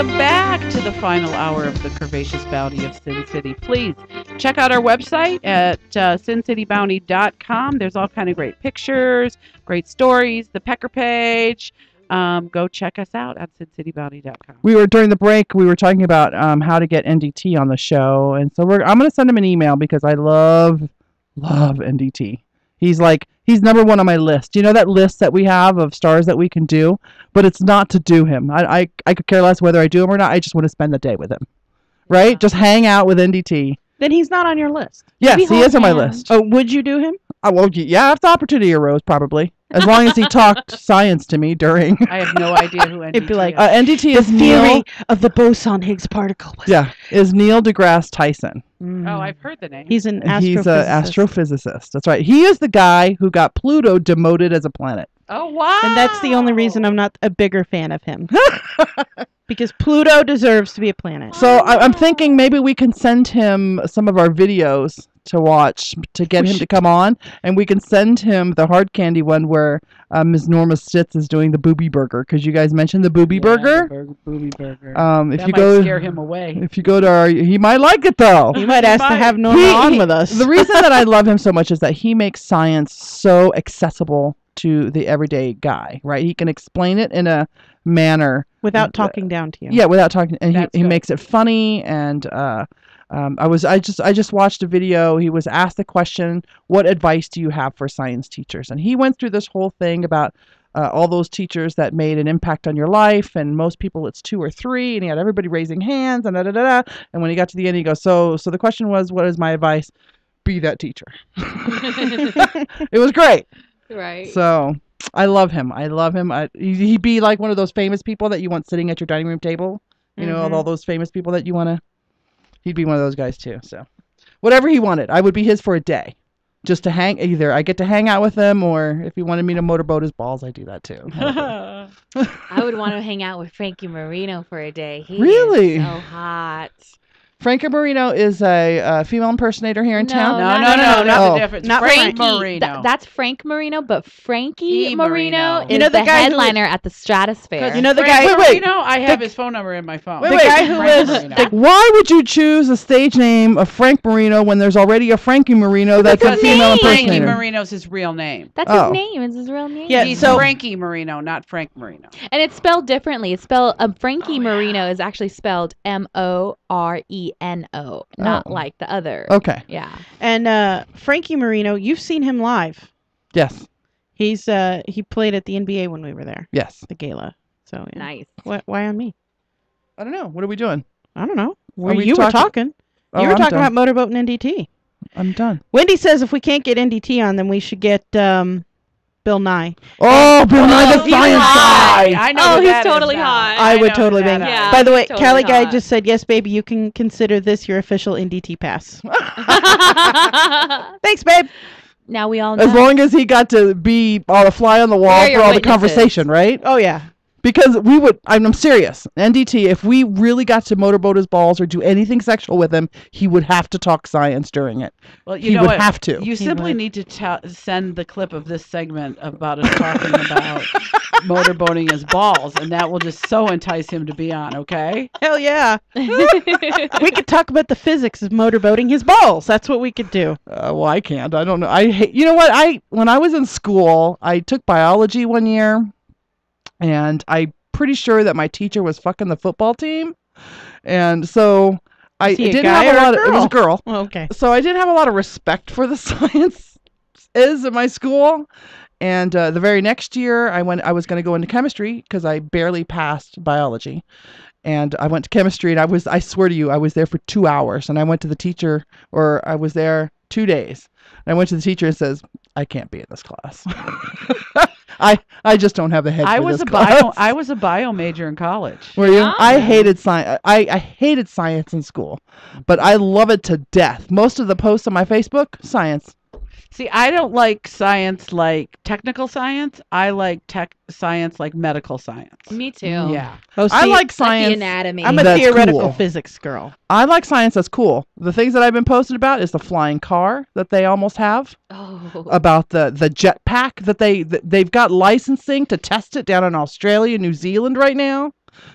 welcome back to the final hour of the Curvaceous Bounty of Sin City. Please check out our website at uh, sincitybounty.com. There's all kind of great pictures, great stories, the Pecker page. Um, go check us out at sincitybounty.com. we were during the break we were talking about um, how to get ndt on the show and so i'm going to send him an email because i love love ndt he's like he's number one on my list. You know that list that we have of stars that we can do? But it's not to do him. I i, I could care less whether i do him or not. I just want to spend the day with him. Right? Just hang out with ndt Then he's not on your list. yes he is on my list. Oh, would you do him? oh, well yeah if the opportunity arose probably as long as he talked science to me during I have no idea who NDT It'd be like, is. uh, ndt The is neil theory of the boson Higgs particle. Was yeah is neil degrasse tyson Mm. oh, I've heard the name. He's an astrophysicist. He's an astrophysicist. That's right. He is the guy who got Pluto demoted as a planet. oh, wow. And that's the only reason I'm not a bigger fan of him. because Pluto deserves to be a planet. So I, I'm thinking maybe we can send him some of our videos to watch to get We him to come on, and we can send him the hard candy one where uh, Ms. Norma Stitz is doing the booby burger because you guys mentioned the booby Yeah, burger. the burger- Booby burger. Um, if that you might go, scare him away. if you go to our, he might like it though. He might ask to have Norma He- on he- with us. The reason that I love him so much is that he makes science so accessible to the everyday guy, right? He can explain it in a manner without talking down to you. yeah without talking and he, he good. makes it funny and uh um, I was I just I just watched a video. He was asked the question, "What advice do you have for science teachers?" And he went through this whole thing about uh, all those teachers that made an impact on your life, and most people it's two or three, and he had everybody raising hands and da da da. da. And when he got to the end, he goes, "So so the question was, what is my advice? Be that teacher." it was great. right. So I love him. I love him. I, he- he'd be like one of those famous people that you want sitting at your dining room table. You know, Mhm. all those famous people that you want to. He'd be one of those guys too. So, whatever he wanted, I would be his for a day, just to hang. Either I get to hang out with him, or if he wanted me to motorboat his balls, I do that too. I would want to hang out with Frankie Moreno for a day. He Really? so hot. Franco Marino is a uh, female impersonator here in No, town. no, no, no, no, no, not no. the difference. Not Frank Frankie. Marino. Th- that's Frank Marino, but Frankie E. Marino, Marino. is You know the the, guy who headliner at the Stratosphere. You know the Frank guy- Wait, wait. Marino, I have his phone number in my phone. Wait, the guy who Frank was Marino. Why would you choose a stage name of Frank Marino when there's already a Frankie Marino that's a Because female Frankie impersonator? Marino's his real name. That's Oh. his name. It's his real name. Yeah, He's so- Frankie Moreno, not Frank Marino. and it's spelled differently. It's spelled um, Frankie Oh, yeah. Marino is actually spelled M O R E N O, not Oh. like the other. Okay. Yeah. And uh, Frankie Moreno, you've seen him live. Yes. He's uh, he played at the NBA when we were there, Yes. the gala. So yeah. Nice. Why, why on me? I don't know. What are we doing? I don't know. Where we you were talking- talking. Oh, you were I'm talking done. about motorboat and NDT. I'm done. Wendy says if we can't get NDT on, then we should get um, Bill Nye. Oh, Bill Nye the oh, he's Science hot. Guy. I know Oh, he's totally now. hot. I would totally who that bang. is. Yeah. By the way, totally Callie Guy just said, "Yes, baby, you can consider this your official NDT pass." Thanks, babe. now we all know. As long as he got to be all the fly on the wall for your all the conversation, right? Oh yeah. Because we would, I'm, I'm serious. NDT, if we really got to motorboat his balls or do anything sexual with him, he would have to talk science during it. Well, you he know would what? have to. You He simply would. need to tell send the clip of this segment about us talking about motorboating his balls, and that will just so entice him to be on. Okay. Hell yeah. we could talk about the physics of motorboating his balls. That's what we could do. Uh, well, I can't. I don't know. I hate. You know what? I when I was in school, I took biology one year, and I'm pretty sure that my teacher was fucking the football team, and so I Was he a didn't have a lot. Of, it was a girl. Oh, okay. So I didn't have a lot of respect for the science is in my school. And uh, the very next year, I went. I was going to go into chemistry because I barely passed biology, and I went to chemistry. And I was. I swear to you, I was there for two hours. And I went to the teacher, or I was there two days. And I went to the teacher and says, "I can't be in this class. I I just don't have the head." I for was this a bio. I was a bio major in college. Were you? Oh, I hated science. I, I hated science in school, but I love it to death. Most of the posts on my Facebook, science. See, I don't like science like technical science. I like tech science like medical science. Me too. Yeah. Oh, I see, like Like the science. anatomy. I'm a That's theoretical cool. physics girl. I like science. That's cool. The things that I've been posted about is the flying car that they almost have. oh. About the the jetpack that they that they've got licensing to test it down in Australia, New Zealand right now.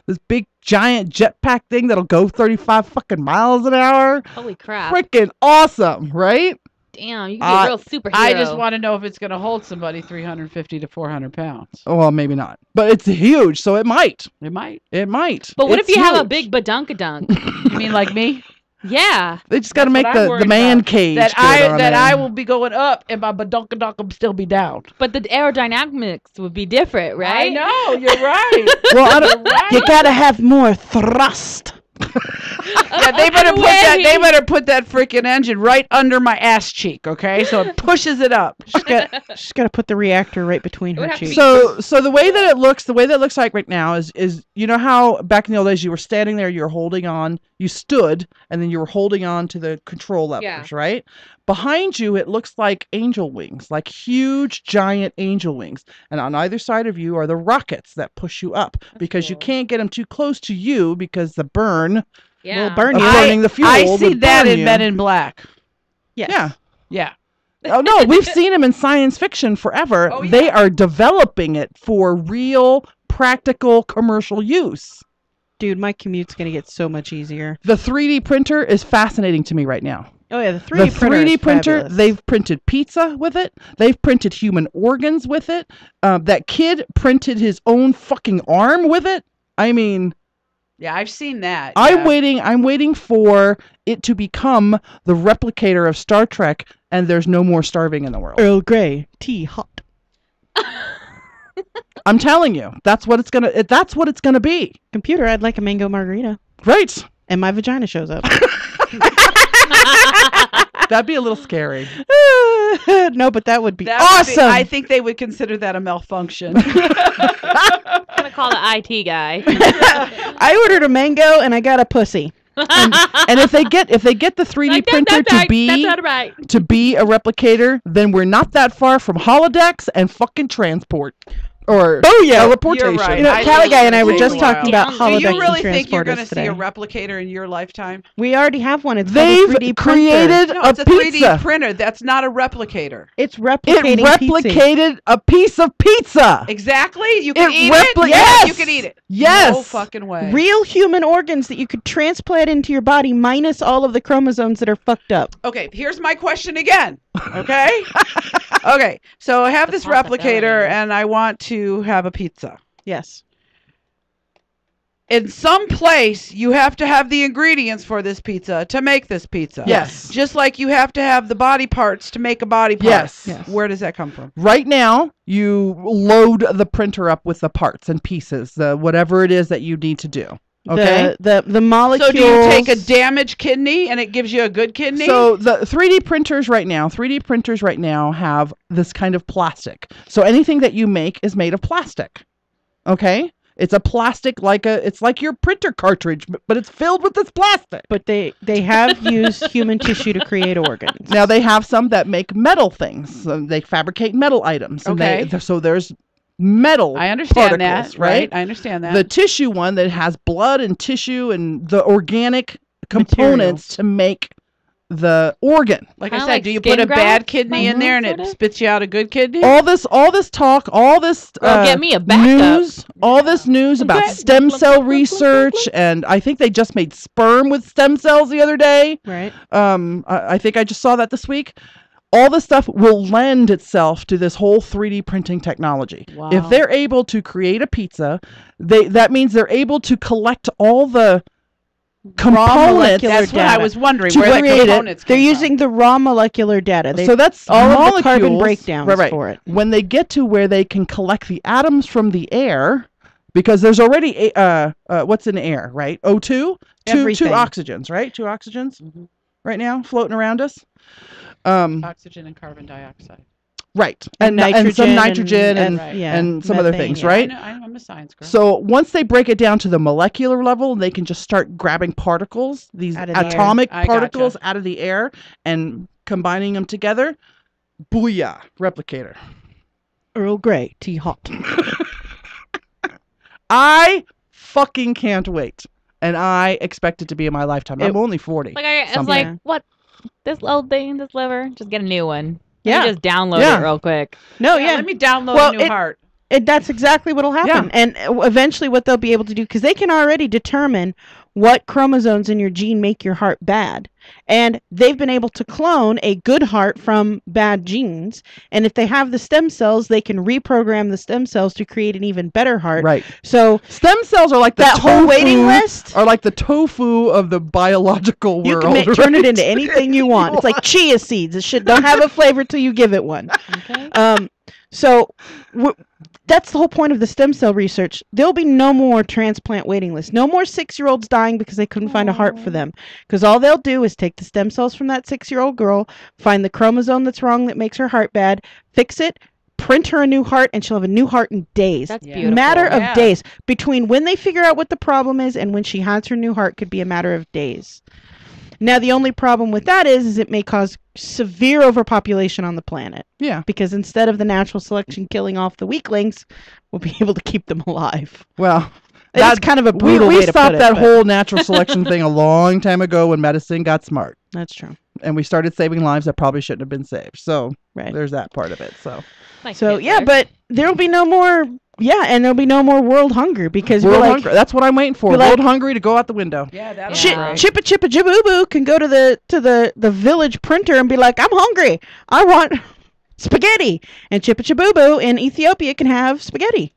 This big giant jetpack thing that'll go 35 fucking miles an hour. Holy crap! Freaking awesome, right? Damn, you can be Uh, a real superhero. I just want to know if it's going to hold somebody 350 to 400 pounds. Oh, well, maybe not. But it's huge, so it might. It might. It might. But what It's if you have a huge. big badunkadunk? You mean like me? yeah. They just got to That's make what I'm the, the worried man about. cage. that good I on that there. I will be going up and my badunkadunk will still be down. But the aerodynamics would be different, right? I know you're right. Well, I don't, You gotta have more thrust. Yeah, they better put that. They better put that freaking engine right under my ass cheek, okay? So it pushes it up. She's got she's gotta put the reactor right between It her have be- cheeks. So, so the way that it looks, the way that it looks like right now is, is you know how back in the old days you were standing there, you were holding on, you stood, and then you were holding on to the control levers, Yeah. right? Behind you, it looks like angel wings, like huge, giant angel wings, and on either side of you are the rockets that push you up because you can't get them too close to you because the burn Yeah. Will burn you. I- burning the fuel. I see that in you. Men in Black. yes. Yeah. Yeah. Oh no, we've seen them in science fiction forever. Oh, They are developing it for real, practical commercial use. Dude, my commute's gonna get so much easier. The 3D printer is fascinating to me right now. Oh yeah, the 3D the printer. 3D printer, fabulous. they've printed pizza with it. They've printed human organs with it. Um, that kid printed his own fucking arm with it. I mean, Yeah, I've seen that. I'm yeah. waiting. I'm waiting for it to become the replicator of Star Trek, and there's no more starving in the world. Earl Grey tea hot. I'm telling you, that's what it's gonna. It, that's what it's gonna be. Computer, I'd like a mango margarita. Right. And my vagina shows up. That'd be a little scary. no, but that would be That would be- awesome. I think they would consider that a malfunction. I'm gonna call the IT guy. I ordered a mango and I got a pussy. And if they get if they get the 3D Like, that- printer that's to right, be right. to be a replicator, then we're not that far from holodecks and fucking transport or oh, Booyah! teleportation. right. You know, I Callie think Guy and I were just take talking while. about Do Do you really think you're going to see a replicator in your lifetime? we already have one. It's They've a 3D printer. created No, a it's a pizza. 3D printer. That's not a replicator. It's it replicating pizza. replicated a piece of pizza. Exactly. You can It eat repli- it. Yeah, yes! you can eat it. Yes. No fucking way. Real human organs that you could transplant into your body minus all of the chromosomes that are fucked up. Okay, here's my question again. Okay? okay, so I have The this replicator and I want to have a pizza. Yes. In some place, you have to have the ingredients for this pizza to make this pizza. Yes. Just like you have to have the body parts to make a body part. Yes. Yes. Where does that come from? Right now, you load the printer up with the parts and pieces, the whatever it is that you need to do. Okay. The the, the molecules. So do you take a damaged kidney and it gives you a good kidney? So the 3D printers right now, 3D printers right now have this kind of plastic. So anything that you make is made of plastic. Okay? It's a plastic like a it's like your printer cartridge, but it's filled with this plastic. but they they have used human tissue to create organs. Now they have some that make metal things. So they fabricate metal items. and they- Okay. so there's metal I understand that, particles, right? I understand that. the tissue one that has blood and tissue and the organic components to make the organ. like I Kinda said, like do you put a bad graft, kidney in Mhm, there and it sorta. spits you out a good kidney? All this all this talk, all this Girl, uh, get me a backup. news, all this news about Okay. stem cell research and I think they just made sperm with stem cells the other day. Right. Um I, I think I just saw that this week. All this stuff will lend itself to this whole 3D printing technology. Wow. If they're able to create a pizza, they that means they're able to collect all the components. That's what I was wondering To where the create it, components They're using the raw molecular data. They so that's all of the carbon breakdowns right, right. for it. When they get to where they can collect the atoms from the air, because there's already a- uh, uh what's in air, right? O2, two two oxygens, right? Two oxygens Mhm. right now floating around us. Um. Oxygen and carbon dioxide. right, And, and, and some nitrogen and, and, Right. yeah, and some other things, yeah. right? I know, I'm a science girl. So once they break it down to the molecular level, they can just start grabbing particles, these Out of the air. atomic gotcha. particles out of the air, and combining them together. Booyah! Replicator. Earl Grey, tea hot. I fucking can't wait. And I expect it to be in my lifetime. I'm only 40. Like I, I was like, Yeah. what? This old thing, this liver, just get a new one. Let me Yeah. just download Yeah. it real quick. No, yeah, yeah. let me download Well, a new it- heart. it, that's exactly what'll happen. Yeah. And uh, eventually, what they'll be able to do, because they can already determine what chromosomes in your gene make your heart bad. And they've been able to clone a good heart from bad genes. And if they have the stem cells, they can reprogram the stem cells to create an even better heart. Right. So Stem cells are like the that whole waiting list, Are like the tofu of the biological world. you world. can ma- turn it into anything you want. It's like chia seeds. It should don't have a flavor till you give it one. Okay. Um, so w- that's the whole point of the stem cell research. There'll be no more transplant waiting lists. No more six year olds dying because they couldn't find a heart for them. Because all they'll do is take the stem cells from that six year old girl, find the chromosome that's wrong that makes her heart bad, fix it, print her a new heart, and she'll have a new heart in days. That's Yeah. beautiful. matter of Yeah. days between when they figure out what the problem is and when she has her new heart could be a matter of days. Now the only problem with that is, is it may cause severe overpopulation on the planet Yeah. because instead of the natural selection killing off the weaklings, we'll be able to keep them alive. Well, That's kind of a we, brutal we way to stopped put it, that but whole natural selection thing a long time ago when medicine got smart, That's true, and we started saving lives that probably shouldn't have been saved. So right? there's that part of it. So Like So yeah, Hitler. but there'll be no more. Yeah, and there'll be no more world hunger because world we're like. hunger. That's what I'm waiting for. we're World like- hungry to go out the window. Yeah, that'll Chi- be Yeah. great. Chippa Chippa Jaboo can go to the to the the village printer and be like, "I'm hungry. I want spaghetti." And Chippa Chaboo in Ethiopia can have spaghetti.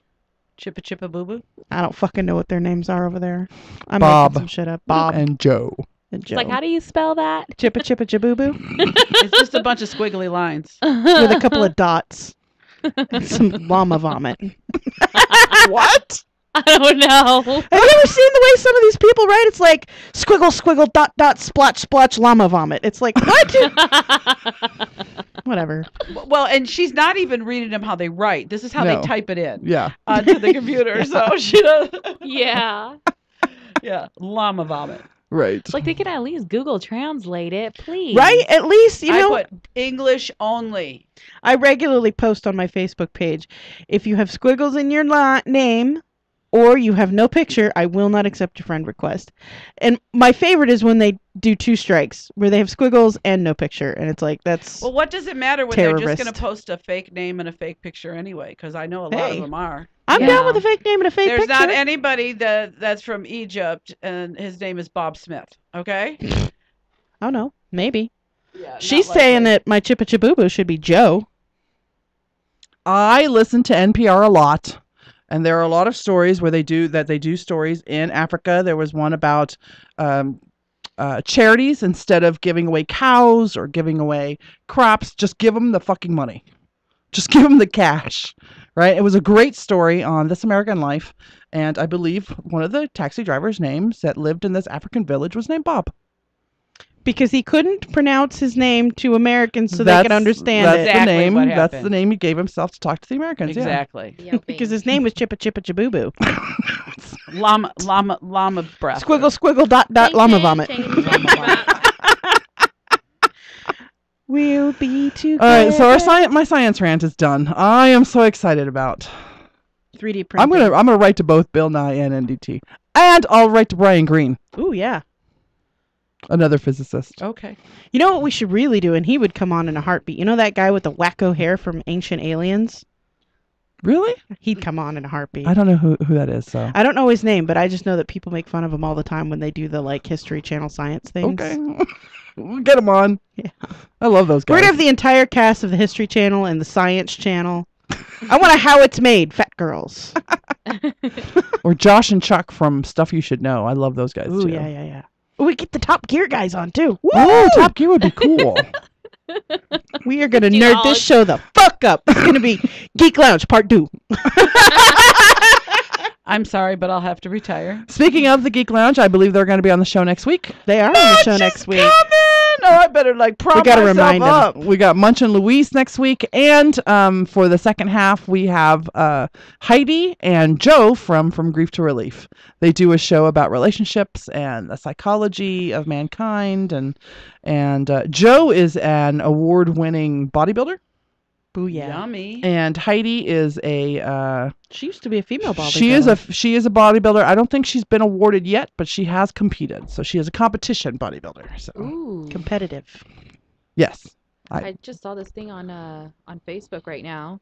Chippa Chippa Boo Boo. I don't fucking know what their names are over there. I'm Bob. making some shit up. Bob and, and Joe. Joe. It's like, how do you spell that? Chippa Chippa Jaboo It's just a bunch of squiggly lines. with a couple of dots and some llama vomit. what? I don't know. Have you ever seen the way some of these people write? It's like squiggle, squiggle, dot, dot, splotch, splotch, llama vomit. It's like, what? Whatever. Well, and she's not even reading them how they write. This is how No. they type it in Yeah. Uh, onto the computer. So she does. yeah. Yeah, llama vomit. Right. Like they could at least Google translate it, please. Right? At least, you know. I know, put English only. I regularly post on my Facebook page if you have squiggles in your la- name or you have no picture, I will not accept your friend request. And my favorite is when they do two strikes where they have squiggles and no picture. And it's like, that's. Well, what does it matter when they're just going to post a fake name and a fake picture anyway? Because I know a lot of them are. I'm down with a fake name and a fake picture. There's picture. not anybody that that's from Egypt and his name is Bob Smith. Okay. oh, no. Maybe. Yeah. She's saying that my Chippa Chaboo should be Joe. I listen to NPR a lot, and there are a lot of stories where they do that. They do stories in Africa. There was one about um, uh, charities instead of giving away cows or giving away crops, just give them the fucking money, just give them the cash. Right? It was a great story on This American Life, and I believe one of the taxi drivers' names that lived in this African village was named Bob. Because he couldn't pronounce his name to Americans so they could understand that's it. Exactly the name. what That's the name he gave himself to talk to the Americans. exactly. Yelping. Because his name was Chippa Chippa Chaboo. Llama llama llama breath. Squiggle, squiggle, dot, dot, llama vomit. We'll be together. All right, so our science, my science rant is done. I am so excited about. 3D printing. I'm gonna, I'm gonna write to both Bill Nye and NDT, and I'll write to Brian Greene. Ooh, yeah. Another physicist. Okay. You know what we should really do? And he would come on in a heartbeat. You know that guy with the wacko hair from Ancient Aliens? Really? He'd come on in a heartbeat. I don't know who who that is. So I don't know his name, but I just know that people make fun of him all the time when they do the like History Channel science things. okay, we'll get him on. Yeah. I love those guys. We're gonna have the entire cast of the History Channel and the Science Channel. I want to how it's made, fat girls. or Josh and Chuck from Stuff You Should Know. I love those guys Ooh, too. yeah, yeah, yeah. Ooh, we get the Top Gear guys on too. Woo! Oh, Top Gear would be cool. We are gonna Do nerd all- this show the fuck up. It's gonna be Geek Lounge Part Two. I'm sorry, but I'll have to retire. Speaking of the Geek Lounge, I believe they're going to be on the show next week. They are on the show next week. Coming! Oh, I better like prop gotta myself remind 'em. up. We got Munch and Louise next week, and um, for the second half, we have uh, Heidi and Joe from From Grief to Relief. They do a show about relationships and the psychology of mankind, and and uh, Joe is an award-winning bodybuilder, Booyah. Yummy. and Heidi is a uh, She used to be a female bodybuilder. she is a she is a bodybuilder. I don't think she's been awarded yet, but she has competed, so she is a competition bodybuilder. So Ooh. competitive. yes, I- I just saw this thing on uh on Facebook right now.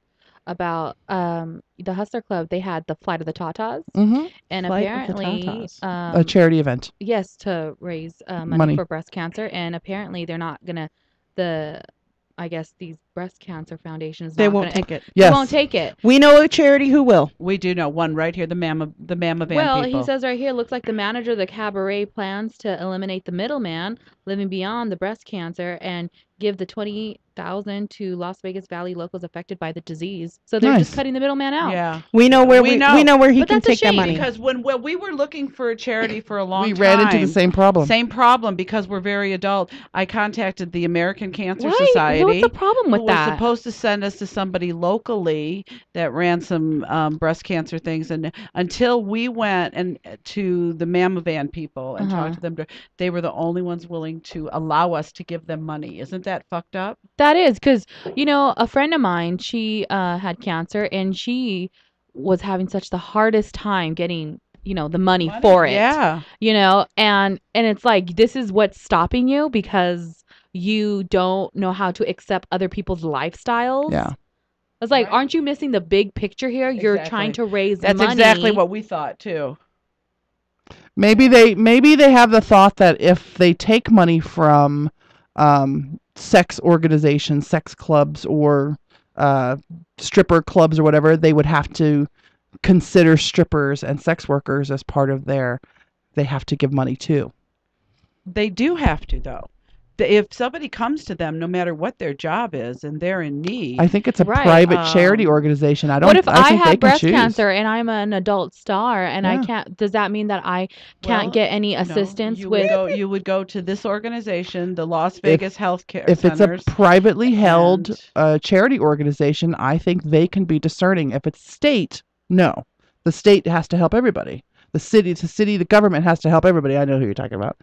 about um the Hustler Club. They had the Flight of the Tatas, hmm and Flight apparently, Tatas. um, a charity event. yes, to raise uh, money, Money. for breast cancer. And apparently, they're not gonna the. I guess these breast cancer foundations. They won't gonna, take it. They Yes. won't take it. We know a charity who will. We do know one right here, the Mama, the Mammovan Well, people. he says right here, looks like the manager of the cabaret plans to eliminate the middleman living beyond the breast cancer and give the twenty thousand to Las Vegas Valley locals affected by the disease. So they're just cutting the middleman out. yeah. We know where We we, know. we know where he But can that's a take that money. Because when well, we were looking for a charity for a long time, we time, ran into the same problem. Same problem because we're very adult. I contacted the American Cancer Right. Society. What's the problem with who was supposed to send us to somebody locally that ran some um, breast cancer things, and until we went and uh, to the Mammovan people and Uh-huh. talked to them, they were the only ones willing to allow us to give them money. Isn't that fucked up? That is because you know a friend of mine, she uh, had cancer and she was having such the hardest time getting you know the money, for it. Yeah. You know, and and it's like this is what's stopping you because you don't know how to accept other people's lifestyles. Yeah. I was like, Right. aren't you missing the big picture here? You're trying to raise That's money. That's exactly what we thought too. Maybe they maybe they have the thought that if they take money from um, sex organizations, sex clubs, or uh, stripper clubs or whatever, they would have to consider strippers and sex workers as part of their. They have to give money too. They do have to though. The- If somebody comes to them, no matter what their job is, and they're in need, I think it's a Right, private charity um, organization. I don't. What if I, I, think they have can breast choose. cancer and I'm an adult star and I can't? Does that mean that I can't Well, get any No, assistance you with? Would go, you would go to this organization, the Las Vegas Healthcare If it's a privately held and- uh, charity organization, I think they can be discerning. If it's state, no, the state has to help everybody. The city, the city, the government has to help everybody. I know who you're talking about,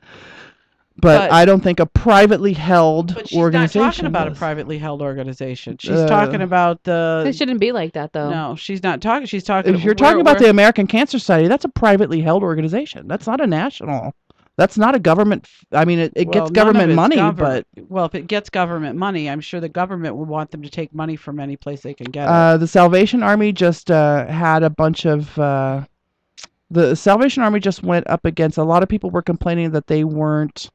but, But- I don't think a privately held but she's not talking about a privately held organization. She's Uh, talking about the. it shouldn't be like that though. no, she's not talking. She's talking. If you're we're- talking about the American Cancer Society, that's a privately held organization. That's not a national. That's not a government. f- I mean, it, it well, gets government money, government- but well, if it gets government money, I'm sure the government would want them to take money from any place they can get it. Uh, the Salvation Army just uh, had a bunch of. Uh, the Salvation Army just went up against a lot of people were complaining that they weren't.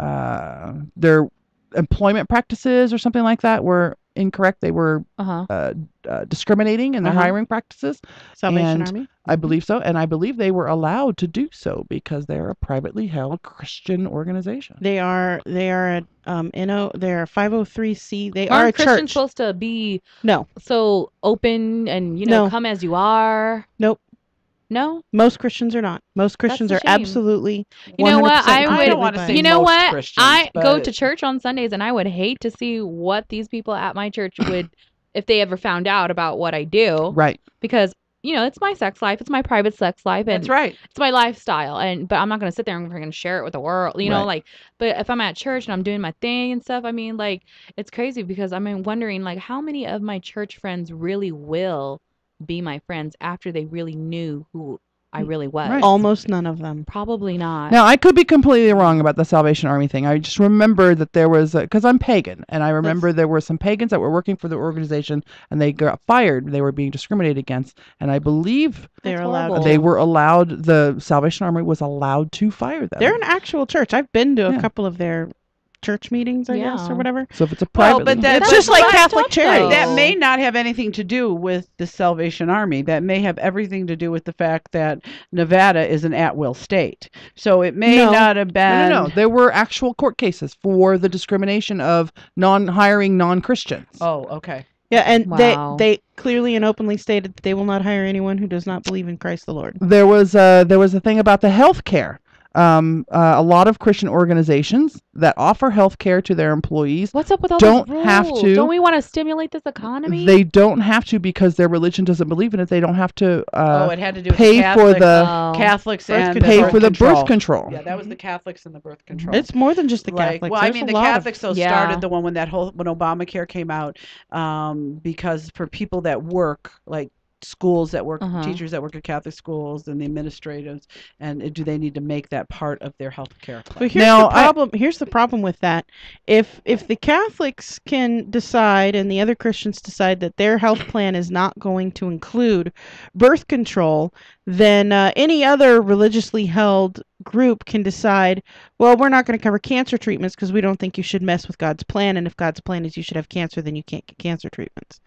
Uh, their employment practices or something like that were incorrect. They were Uh huh. uh, uh, discriminating in their Uh-huh. hiring practices. Salvation and- Army. I believe so, and I believe they were allowed to do so because they're a privately held Christian organization. They are they are a um NO they're five oh three C. They are a Aren't Christians church. supposed to be No. so open and you know No. come as you are? Nope. No. Most Christians are not. Most Christians are absolutely You know what? 100% I I don't want to biased. say You know most what? Christians, I go to church on Sundays and I would hate to see what these people at my church would if they ever found out about what I do Right. because you know it's my sex life, it's my private sex life, and That's right. it's my lifestyle and but i'm not going to sit there and we're going to share it with the world you know Right. like but if i'm at church and i'm doing my thing and stuff i mean like it's crazy because i'm wondering like how many of my church friends really will be my friends after they really knew who i mm, really was Right. almost none of them. probably not Now I could be completely wrong about the Salvation Army thing. I just remember that there was because I'm pagan, and I remember there were some pagans that were working for the organization, and they got fired. They were being discriminated against, and I believe They're allowed. they were allowed. The Salvation Army was allowed to fire them. They're an actual church. I've been to a Yeah. couple of their church meetings, I guess, or whatever. so if it's a Well, private, but that- It's just like Catholic tough, charity. though. That may not have anything to do with the Salvation Army. That may have everything to do with the fact that Nevada is an at-will state. So it may No. not have been. no, no. There were actual court cases for the discrimination of non-hiring non-Christians. Oh, okay. Yeah, and Wow. they they clearly and openly stated that they will not hire anyone who does not believe in Christ the Lord. there was a, there was a thing about the health care. Um, uh, a lot of Christian organizations that offer health care to their employees, what's up with all Don't these have to. don't we want to stimulate this economy they don't have to because their religion doesn't believe in it. They don't have to oh, uh, it had to do with pay the for the Oh. Catholics and control. pay for the control. birth control. Yeah, that was the Catholics and the birth control. It's more than just the like, Catholics. well, I mean, the lot of- Catholics though Yeah. started the one when that whole when Obamacare came out, um, because for people that work, like schools that work Uh-huh. teachers that work at Catholic schools and the administrators and do they need to make that part of their health care plan? But here's Now, the I- problem. here's the problem with that. If if the Catholics can decide and the other Christians decide that their health plan is not going to include birth control, then uh, any other religiously held group can decide, well, we're not going to cover cancer treatments because we don't think you should mess with God's plan. And if God's plan is you should have cancer, then you can't get cancer treatments.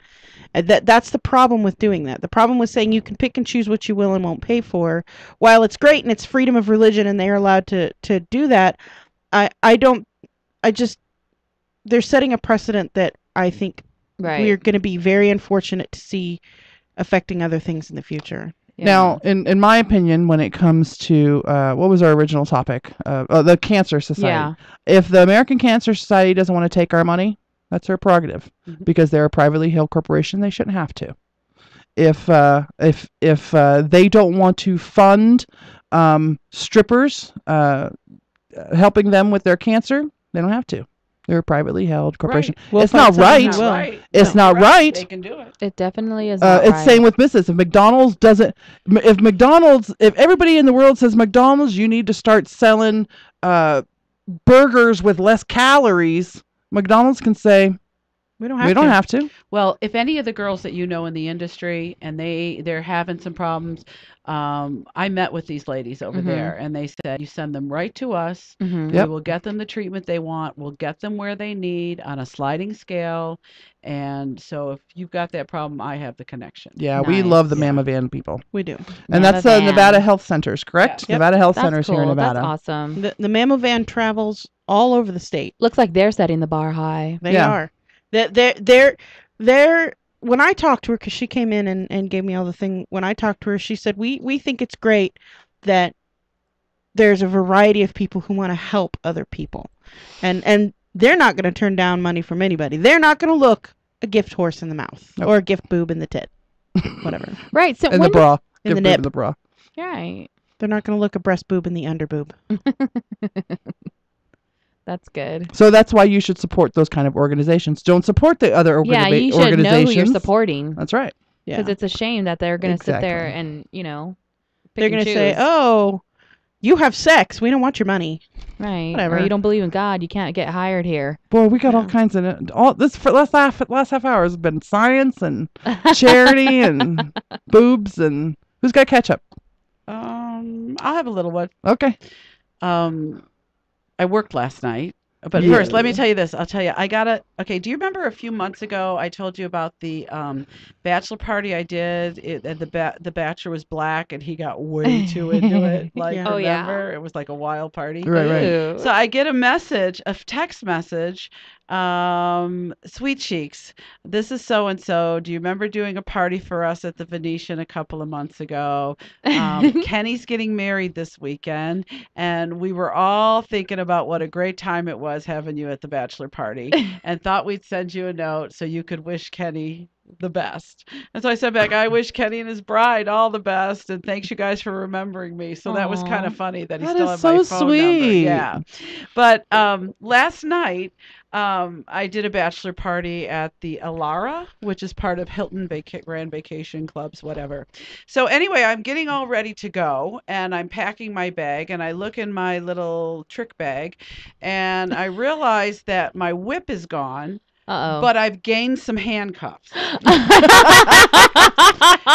And that that's the problem with doing that. The problem with saying you can pick and choose what you will and won't pay for, while it's great and it's freedom of religion and they're allowed to to do that, I I don't I just they're setting a precedent that I think Right. we're going to be very unfortunate to see affecting other things in the future. Yeah. Now, in, in my opinion, when it comes to uh, what was our original topic, uh, the Cancer Society. Yeah. If the American Cancer Society doesn't want to take our money, that's their prerogative, Mhm. because they're a privately held corporation. They shouldn't have to. If uh, if if uh, they don't want to fund um, strippers, uh, helping them with their cancer, they don't have to. They're a privately held corporation. We'll It's not right. that will. It's No, not right. They can do it. It definitely is. Uh, not it's right. same with business. If McDonald's doesn't, if McDonald's, if everybody in the world says McDonald's, you need to start selling uh, burgers with less calories. McDonald's can say We don't have we to. don't have to. Well, if any of the girls that you know in the industry and they they're having some problems, um, I met with these ladies over Mhm. there and they said you send them right to us. Mhm. Yep. We will get them the treatment they want. We'll get them where they need on a sliding scale. And so if you've got that problem, I have the connection. Yeah, we love the Nice. Mammovan people, We do. and that's Mama the Nevada Health Centers, correct? Yep. Nevada Health That's Centers cool. here in Nevada. That's awesome. The the Mammovan travels all over the state. Looks like they're setting the bar high. They Yeah. are. They're, they're, they're, they're, when I talked to her, because she came in and, and gave me all the thing, when I talked to her, she said, we, we think it's great that there's a variety of people who want to help other people. And, and they're not going to turn down money from anybody. They're not going to look a gift horse in the mouth Nope. or a gift boob in the tit, whatever, Right. So In the bra, in Give the boob nip. the bra. right. They're not going to look a breast boob in the under boob. That's good. So that's why you should support those kind of organizations. Don't support the other Yeah, you should know who you're supporting That's right. Yeah. because it's a shame that they're going to sit there and you know. pick They're going to say, oh, you have sex. We don't want your money. right, whatever. Or you don't believe in God, you can't get hired here. Boy, we got all kinds of all this for last half last half hour has been science and charity and boobs and who's got ketchup? Um, I'll have a little one. Okay. Um, I worked last night. But Yeah. first, let me tell you this. I'll tell you, I got it. Okay, do you remember a few months ago I told you about the um, bachelor party I did? It, and the ba- the bachelor was black and he got way too into it. Like, Yeah. Oh, yeah? It was like a wild party. Right, right. Ooh. So I get a message, a text message. Um, sweet cheeks, this is so and so. Do you remember doing a party for us at the Venetian a couple of months ago? Um, Kenny's getting married this weekend, and we were all thinking about what a great time it was having you at the bachelor party, and thought we'd send you a note so you could wish Kenny the best. And so I said back, I wish Kenny and his bride all the best, and thanks you guys for remembering me. So that was kind of funny that he That still had my so phone number. sweet. Yeah. But um, last night, um, I did a bachelor party at the Elara, which is part of Hilton Vaca- Grand Vacation Clubs, whatever. So anyway, I'm getting all ready to go, and I'm packing my bag, and I look in my little trick bag, and I realize that my whip is gone, Uh oh. but I've gained some handcuffs.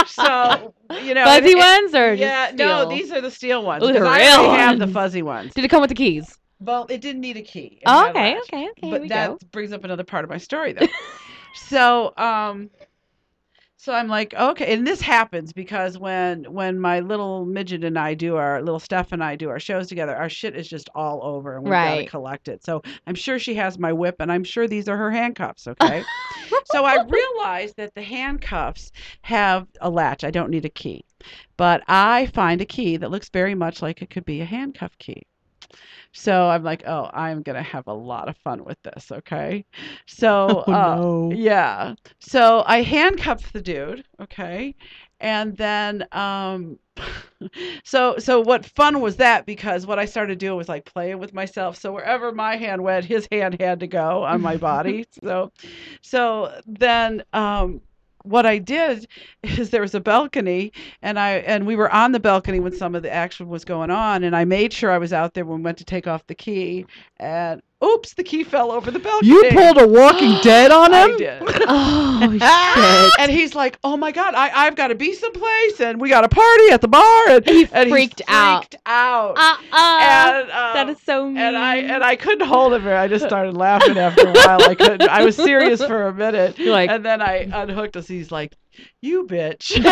So you know, fuzzy and- ones or yeah, no, these are the steel ones. Ooh, the because I real have the fuzzy ones. Did it come with the keys? Well, it didn't need a key. Oh, okay, latch. okay, okay. But that go. brings up another part of my story, though. so, um, so I'm like, okay, and this happens because when when my little midget and I do our little Steph and I do our shows together, our shit is just all over, and we've got to collect it. So I'm sure she has my whip, and I'm sure these are her handcuffs. Okay. so I realized that the handcuffs have a latch. I don't need a key, but I find a key that looks very much like it could be a handcuff key. So I'm like, oh, I'm gonna have a lot of fun with this. Okay. So Oh, uh, no. yeah. So I handcuffed the dude, okay? And then um so so what fun was that because what I started doing was like playing with myself. So wherever my hand went, his hand had to go on my body. so so then um what I did is there was a balcony and I and we were on the balcony when some of the action was going on and I made sure I was out there when we went to take off the key and oops the key fell over the balcony. You pulled a Walking Dead on him? I him. did. Oh shit! And he's like, "Oh my god, I I've got to be someplace and we got a party at the bar." And He and freaked out. Freaked out. Uh uh. and, um, that is so mean. and I and I couldn't hold him. I just started laughing after a while. I couldn't. I was serious for a minute, You're like, and then I unhooked us. He's like, "You bitch."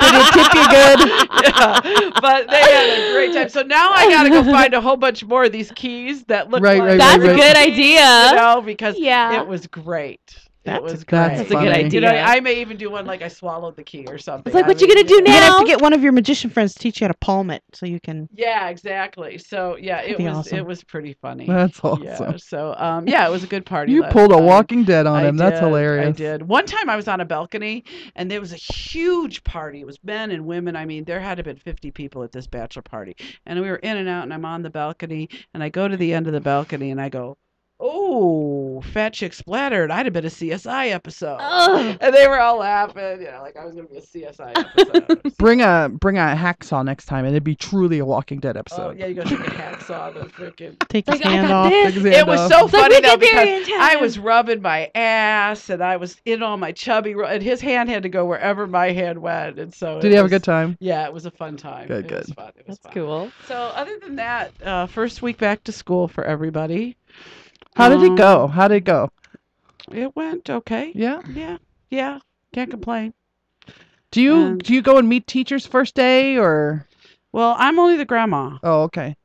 Did it tip you good? yeah, but they had a great time. So now I got to go find a whole bunch more of these keys that look Right, like right, That's right, a good idea. You know, because yeah. it was great. That's was a- great. That's That's a good funny. You know, idea. I may even do one like I swallowed the key or something. It's like, I what you mean, gonna do You're gonna have to get one of your magician friends to teach you how to palm it, so you can. Yeah, exactly. So yeah, it was awesome. it was pretty funny. That's Yeah. awesome. So um, yeah, it was a good party. You last pulled a time. Walking Dead on I him. That's hilarious. I did. One time I was on a balcony and there was a huge party. It was men and women. I mean, there had to have been 50 people at this bachelor party. And we were in and out and I'm on the balcony and I go to the end of the balcony and I go, Oh, fat chick splattered. I'd have been a CSI episode. Ugh. And they were all laughing, you know, like I was gonna be a CSI episode. Bring a bring a hacksaw next time, and it'd be truly a Walking Dead oh episode. yeah, you go take a hacksaw the freaking Take Like, his hand off. this. Take It was so It's funny we though because I was rubbing my ass and I was in all my chubby, ro- and his hand had to go wherever my hand went, and so Did it he have a good time? Yeah, it was a fun time. Good, it Was good. fun. It was That's fun. cool. So other than that, uh, first week back to school for everybody. How did it Um, go? How did it go? It went okay. Yeah. Yeah, yeah, can't complain. Do you Um, do you go and meet teachers first day or? Well, I'm only the grandma, Oh, okay.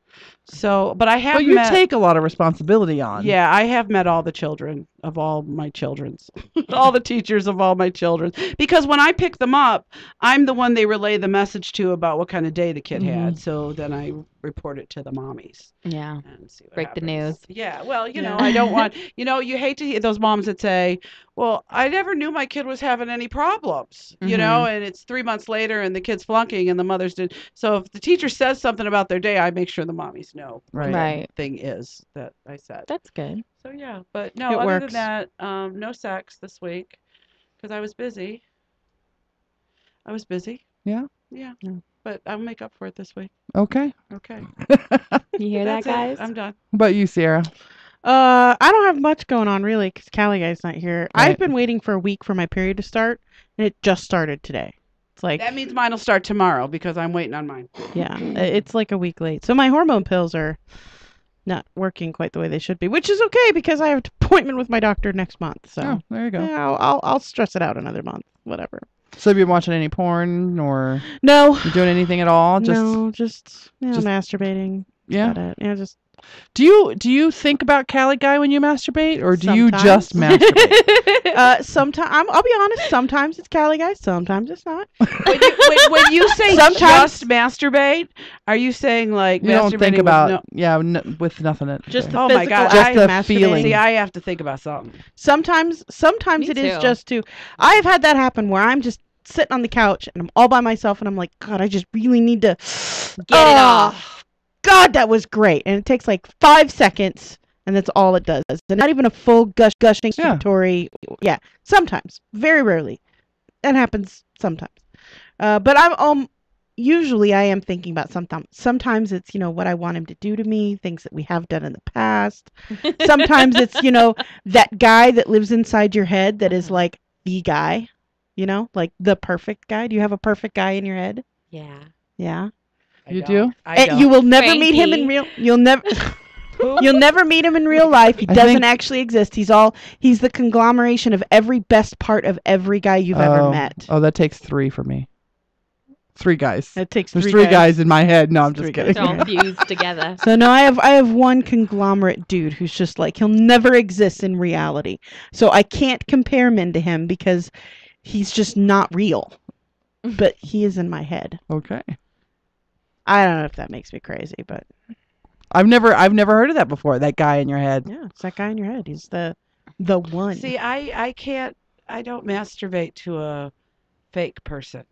so but I have But you met. take a lot of responsibility on. Yeah, I have met all the children of all my children's, all the teachers of all my children. Because when I pick them up, I'm the one they relay the message to about what kind of day the kid Mm-hmm. had. So then I report it to the mommies Yeah. and see what Break the news. Yeah, well, you know, I don't want, you know, you hate to hear those moms that say, "Well, I never knew my kid was having any problems," you know, and it's three months later and the kid's flunking and the mothers did. So if the teacher says something about their day, I make sure the mommies know Right. Right. thing is that I said. That's good. So yeah, but no, It other works. than that, um, no sex this week because I was busy. I was busy. Yeah? Yeah. Yeah. But I'll make up for it this week. Okay. Okay. You hear that, That's it. guys? I'm done. What about you, Sierra? Uh, I don't have much going on really because Callie guy's not here. Right. I've been waiting for a week for my period to start, and it just started today. It's like, That means mine will start tomorrow because I'm waiting on mine. yeah, it's like a week late. So my hormone pills are not working quite the way they should be, which is okay because I have an appointment with my doctor next month. So Oh, there you go. yeah, I'll, I'll I'll stress it out another month, whatever. So have you been watching any porn or No, you doing anything at all? Just no, just you know, just- masturbating. yeah. It. Yeah, just Do you do you think about Cali guy when you masturbate, or do you just masturbate? uh, sometimes I'll be honest. Sometimes it's Callie guy. Sometimes it's not. When you, when, when you say Sometimes- just masturbate, are you saying like you don't think about no- yeah n- with nothing. At Just the Oh my God, Just of the masturbating. feeling. See, I have to think about something. Sometimes, sometimes Me it is too. just to. I have had that happen where I'm just sitting on the couch and I'm all by myself and I'm like, God, I just really need to Get it off. God, that was great, and it takes like five seconds, and that's all it does. And not even a full gush gushing Yeah. masturbatory. Yeah, sometimes, very rarely, that happens sometimes. Uh, but I'm um usually I am thinking about sometimes. Sometimes it's you know what I want him to do to me, things that we have done in the past. Sometimes it's you know that guy that lives inside your head that is Mhm. like the guy, you know, like the perfect guy. Do you have a perfect guy in your head? Yeah. Yeah. I You don't. do? I eh, And don't. you will never meet him in real. You'll never. You'll never meet him in real life. He I doesn't think- actually exist. He's all. He's the conglomeration of every best part of every guy you've ever oh, met. Oh, that takes three for me. Three guys. It takes There's three, three, guys. in my head. No, I'm Three just guys. kidding. It's all fused together. So no, I have I have one conglomerate dude who's just like he'll never exist in reality. So I can't compare men to him because he's just not real. But he is in my head. Okay. I don't know if that makes me crazy, but I've never I've never heard of that before. That guy in your head. yeah, it's that guy in your head. He's the the one. See, I I can't. I don't masturbate to a fake person.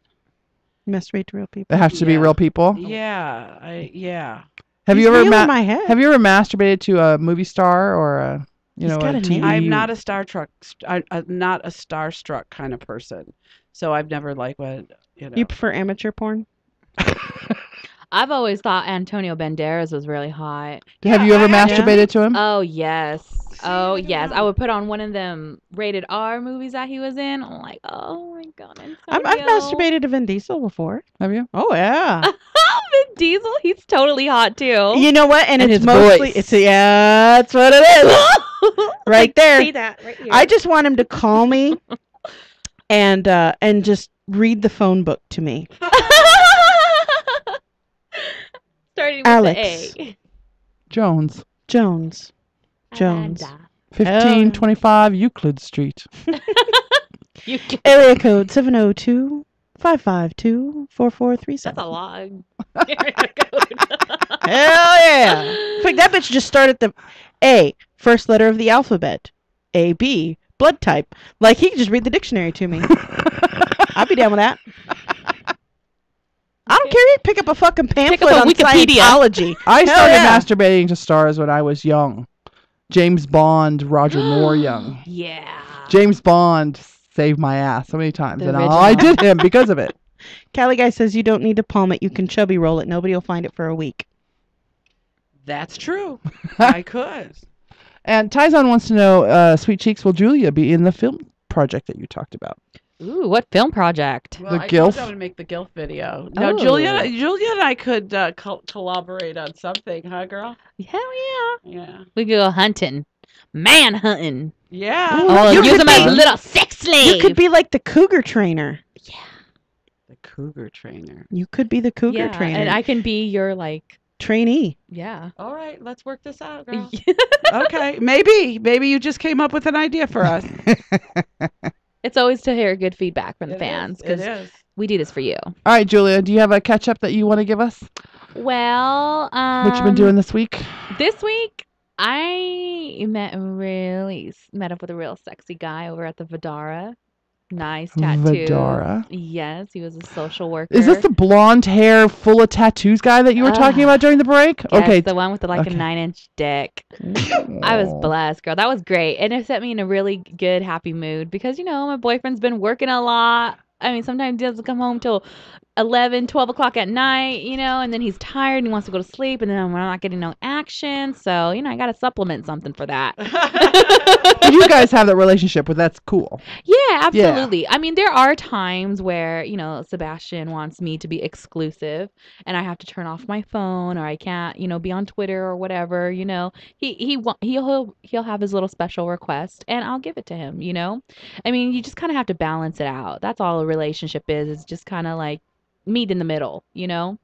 Masturbate to real people. It has to be Yeah. real people. Yeah, I yeah. Have He's you ever real ma- in my head? have you ever masturbated to a movie star or a You He's know, got a a name. TV I'm not a Star Trek, I, I, not a starstruck kind of person. So I've never like what you know. You prefer amateur porn? I've always thought Antonio Banderas was really hot. Have you ever I- masturbated to him? Oh yes. Oh yes. I would put on one of them rated R movies that he was in. I'm like, oh my god, I'm, I've masturbated to Vin Diesel before. Have you? Oh yeah. Vin Diesel, he's totally hot too. You know what? And, And it's his mostly voice. it's yeah, that's what it is. right there. See that right here. I just want him to call me and uh and just read the phone book to me. Starting with Alex. the A. Jones, Jones. Jones. Amanda. fifteen oh. twenty-five Euclid Street. Area code 702 552 That's a long area code. Hell yeah. In fact, that bitch just started the A, first letter of the alphabet. A, B, blood type. Like, he could just read the dictionary to me. I'd be down with that. I don't care. You pick up a fucking pamphlet up a on Wikipedia. Scientology. I Hell started yeah. masturbating to stars when I was young. James Bond, Roger Moore young. Yeah. James Bond saved my ass so many times, The and all I original. did him because of it. Cali guy says you don't need to palm it. You can chubby roll it. Nobody will find it for a week. That's true. I could. And Tyson wants to know, uh, Sweet Cheeks, will Julia be in the film project that you talked about? Ooh, what film project? Well, The I gilf? told I would make the gilf video. No, Oh. Julia, Julia and I could uh, col- collaborate on something, huh, girl? Hell yeah. Yeah. We could go hunting. Man hunting. Yeah. Ooh, Oh, you use could him as be- a little sex slave. You could be like the cougar trainer. Yeah. The cougar trainer. You could be the cougar yeah, trainer. and I can be your like trainee. yeah. All right, let's work this out, girl. okay, maybe, maybe you just came up with an idea for us. it's always to hear good feedback from the It fans because we do this for you. All right, Julia, do you have a catch up that you want to give us? Well, um, What you been doing this week? this week? I met really met up with a real sexy guy over at the Vdara. Nice tattoo. Vdara. Yes, he was a social worker. Is this the blonde hair, full of tattoos guy that you were talking Ah. about during the break? Yes, okay. the one with the, like okay. a nine inch dick. I was blessed, girl. That was great. And it set me in a really good, happy mood because, you know, my boyfriend's been working a lot. I mean, sometimes he doesn't come home till 11, 12 o'clock at night, you know, and then he's tired and he wants to go to sleep, and then we're not getting no action. So, you know, I got to supplement something for that. You guys have that relationship, but that's cool. Yeah, Yeah. absolutely. I mean, there are times where, you know, Sebastian wants me to be exclusive and I have to turn off my phone or I can't, you know, be on Twitter or whatever, you know. He he he'll he'll, he'll have his little special request and I'll give it to him, you know. I mean, you just kind of have to balance it out. That's all a relationship is. It's just kind of like meet in the middle, you know.